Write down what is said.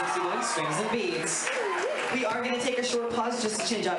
61 Strings and beads. We are going to take a short pause just to change out our